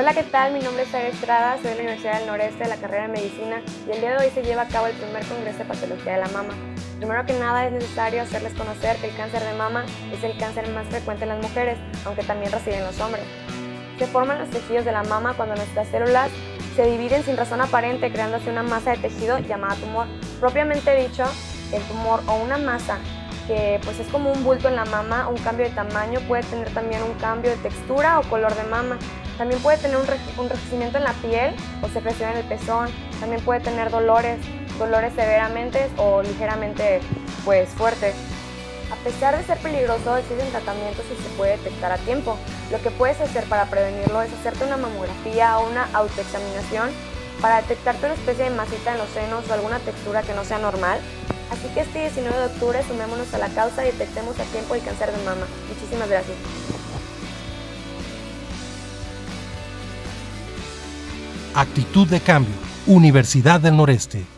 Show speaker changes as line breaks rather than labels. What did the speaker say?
Hola, ¿qué tal? Mi nombre es Sara Estrada, soy de la Universidad del Noreste de la carrera de Medicina y el día de hoy se lleva a cabo el primer Congreso de Patología de la Mama. Primero que nada es necesario hacerles conocer que el cáncer de mama es el cáncer más frecuente en las mujeres, aunque también reside en los hombres. Se forman los tejidos de la mama cuando nuestras células se dividen sin razón aparente creándose una masa de tejido llamada tumor. Propiamente dicho, el tumor o una masa que pues es como un bulto en la mama, un cambio de tamaño, puede tener también un cambio de textura o color de mama. También puede tener un, enrojecimiento en la piel o secreción en el pezón. También puede tener dolores, dolores severamente o ligeramente pues fuertes. A pesar de ser peligroso, existen tratamientos y se puede detectar a tiempo. Lo que puedes hacer para prevenirlo es hacerte una mamografía o una autoexaminación para detectarte una especie de masita en los senos o alguna textura que no sea normal Así que este 19 de octubre sumémonos a la causa y detectemos a tiempo el cáncer de mama. Muchísimas gracias.
Actitud de cambio. Universidad del Noreste.